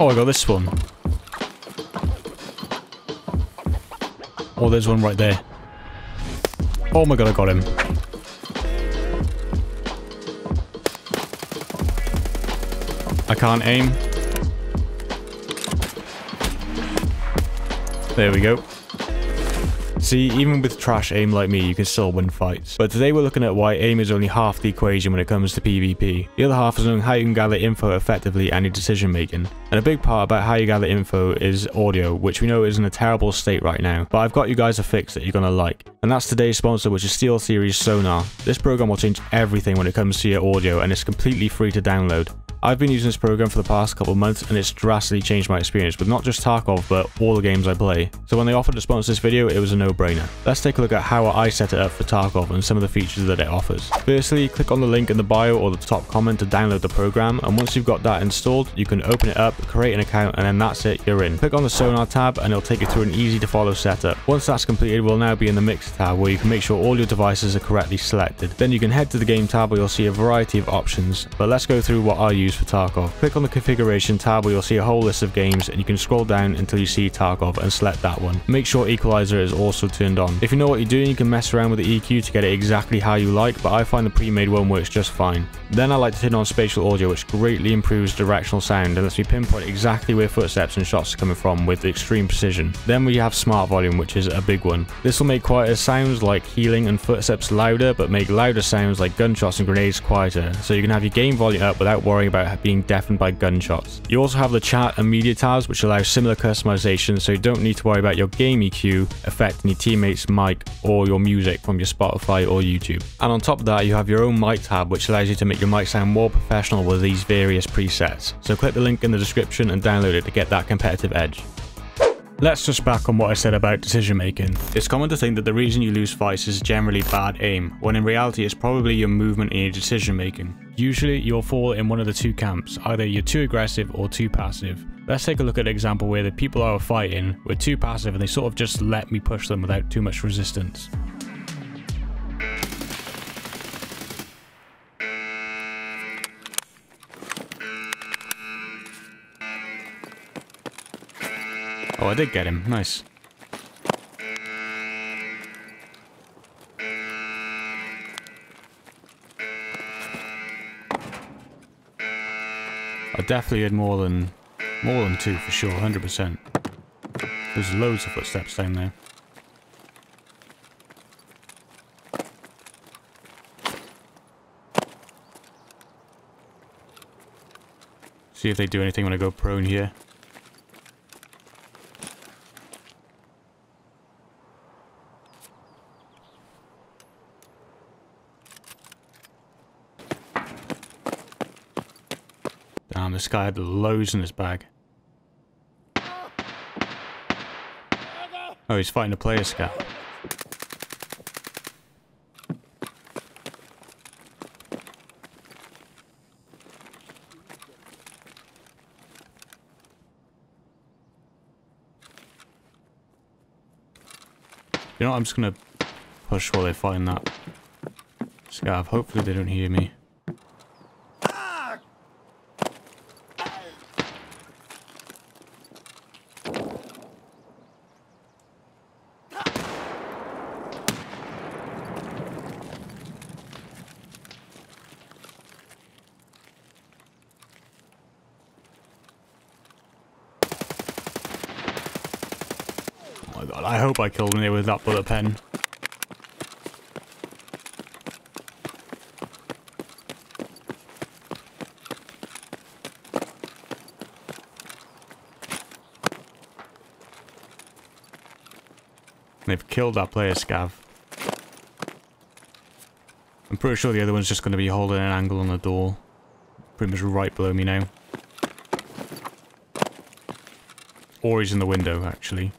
Oh, I got this one. Oh, there's one right there. Oh my god, I got him. I can't aim. There we go. See, even with trash aim like me, you can still win fights. But today we're looking at why aim is only half the equation when it comes to PvP. The other half is knowing how you can gather info effectively and your decision making. And a big part about how you gather info is audio, which we know is in a terrible state right now. But I've got you guys a fix that you're gonna like. And that's today's sponsor, which is SteelSeries Sonar. This program will change everything when it comes to your audio, and it's completely free to download. I've been using this program for the past couple of months and it's drastically changed my experience with not just Tarkov but all the games I play. So when they offered to sponsor this video it was a no-brainer. Let's take a look at how I set it up for Tarkov and some of the features that it offers. Firstly, click on the link in the bio or the top comment to download the program and once you've got that installed you can open it up, create an account and then that's it, you're in. Click on the Sonar tab and it'll take you through an easy to follow setup. Once that's completed we'll now be in the Mix tab where you can make sure all your devices are correctly selected. Then you can head to the Game tab where you'll see a variety of options, but let's go through what I use for Tarkov. Click on the configuration tab where you'll see a whole list of games and you can scroll down until you see Tarkov and select that one. Make sure equalizer is also turned on. If you know what you're doing you can mess around with the EQ to get it exactly how you like but I find the pre-made one works just fine. Then I like to turn on spatial audio which greatly improves directional sound and lets me pinpoint exactly where footsteps and shots are coming from with extreme precision. Then we have smart volume which is a big one. This will make quieter sounds like healing and footsteps louder but make louder sounds like gunshots and grenades quieter so you can have your game volume up without worrying about being deafened by gunshots. You also have the chat and media tabs which allow similar customization so you don't need to worry about your game EQ affecting your teammates mic or your music from your Spotify or YouTube. And on top of that you have your own mic tab which allows you to make your mic sound more professional with these various presets. So click the link in the description and download it to get that competitive edge. Let's just back on what I said about decision making. It's common to think that the reason you lose fights is generally bad aim, when in reality it's probably your movement and your decision making. Usually you'll fall in one of the two camps, either you're too aggressive or too passive. Let's take a look at an example where the people I were fighting were too passive and they sort of just let me push them without too much resistance. Oh, I did get him. Nice. Definitely had more than more than two for sure, 100%. There's loads of footsteps down there. See if they do anything when I go prone here. Damn, this guy had loads in his bag. Oh, he's fighting a player scav. You know what, I'm just gonna push while they find that scav. Hopefully they don't hear me. Oh my god, I hope I killed him with that bullet pen. They've killed that player scav. I'm pretty sure the other one's just going to be holding an angle on the door. Pretty much right below me now. Or he's in the window, actually.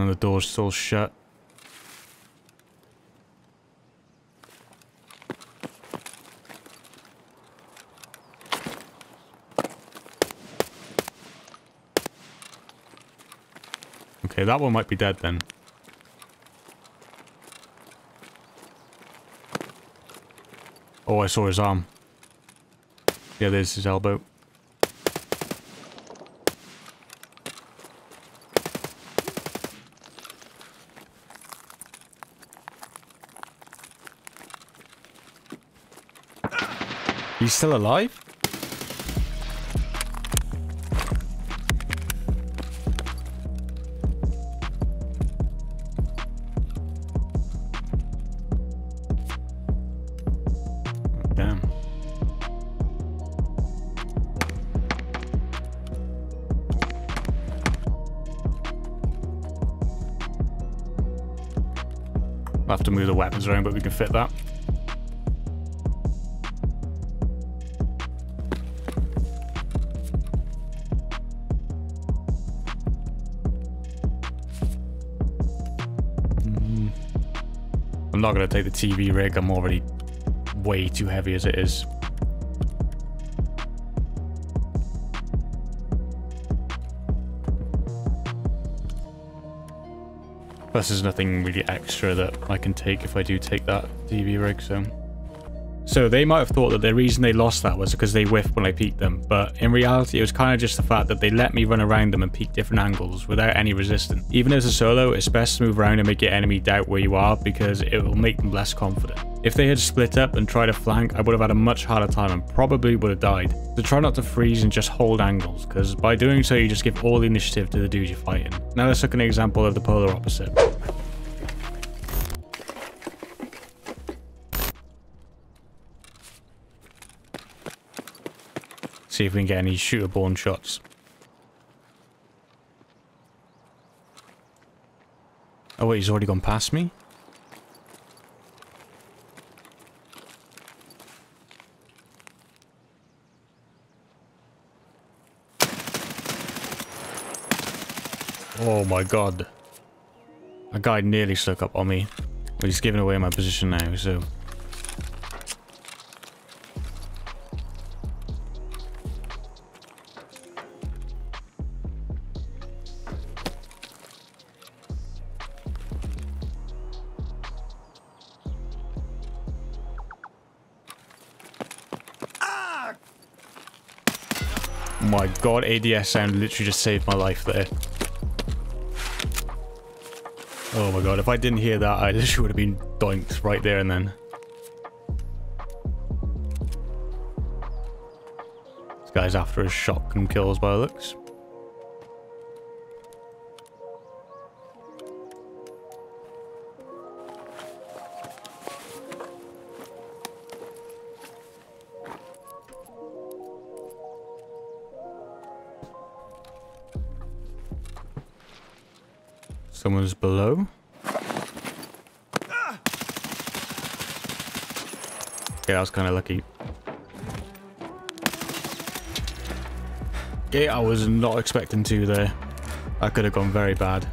And the door's still shut. Okay, that one might be dead then. Oh, I saw his arm. Yeah, there's his elbow. He's still alive? Damn. We'll have to move the weapons around, but we can fit that. I'm not going to take the TV rig. I'm already way too heavy as it is. Plus there's nothing really extra that I can take if I do take that TV rig, so... So they might have thought that the reason they lost that was because they whiffed when I peeked them, but in reality it was kind of just the fact that they let me run around them and peek different angles without any resistance. Even as a solo, it's best to move around and make your enemy doubt where you are because it will make them less confident. If they had split up and tried to flank, I would have had a much harder time and probably would have died. So try not to freeze and just hold angles, because by doing so you just give all the initiative to the dude you're fighting. Now let's look at an example of the polar opposite. See if we can get any shooter-borne shots. Oh wait, he's already gone past me? Oh my god. A guy nearly stuck up on me. He's giving away my position now, so... my god, ADS sound literally just saved my life there. Oh my god, if I didn't hear that, I literally would have been doinked right there and then. This guy's after his shotgun kills by looks. Someone's below. Okay, I was kind of lucky. Okay, I was not expecting to there. That could have gone very bad.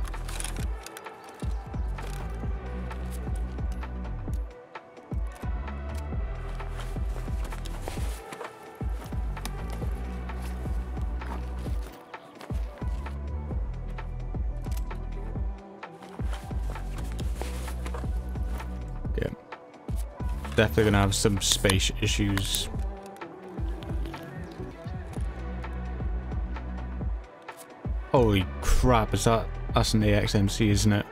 Definitely gonna have some space issues. Holy crap, is that... That's an AXMC, isn't it?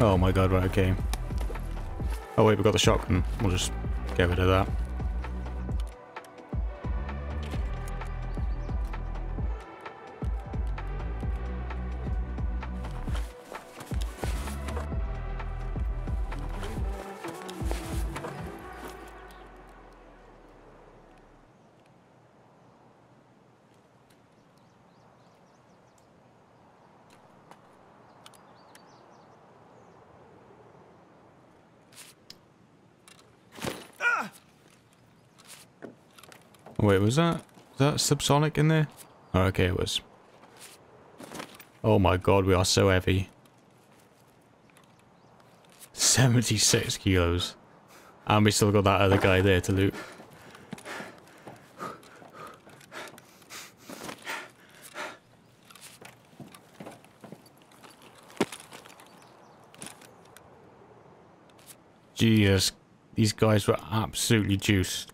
Oh my god, right, okay. Oh wait, we've got the shotgun. We'll just get rid of that. Wait, was that, was that subsonic in there? Oh, okay, it was. Oh my god, we are so heavy. 76 kilos. And we still got that other guy there to loot. Jesus, these guys were absolutely juiced.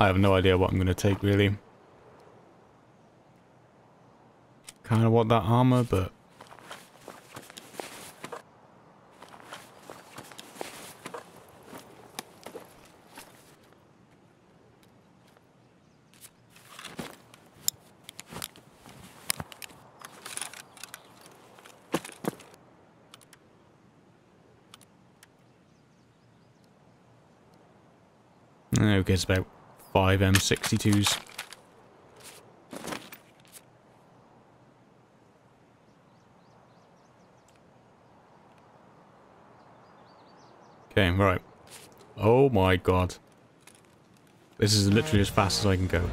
I have no idea what I'm going to take, really. Kind of want that armor, but... Eh, okay, it's about five M62s. Okay, right. Oh my god. This is literally as fast as I can go.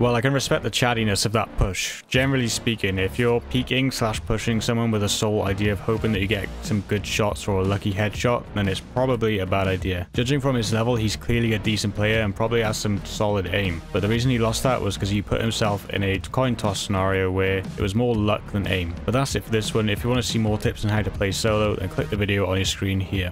Well, I can respect the chattiness of that push. Generally speaking, if you're peeking slash pushing someone with a sole idea of hoping that you get some good shots or a lucky headshot, then it's probably a bad idea. Judging from his level, he's clearly a decent player and probably has some solid aim. But the reason he lost that was because he put himself in a coin toss scenario where it was more luck than aim. But that's it for this one. If you want to see more tips on how to play solo, then click the video on your screen here.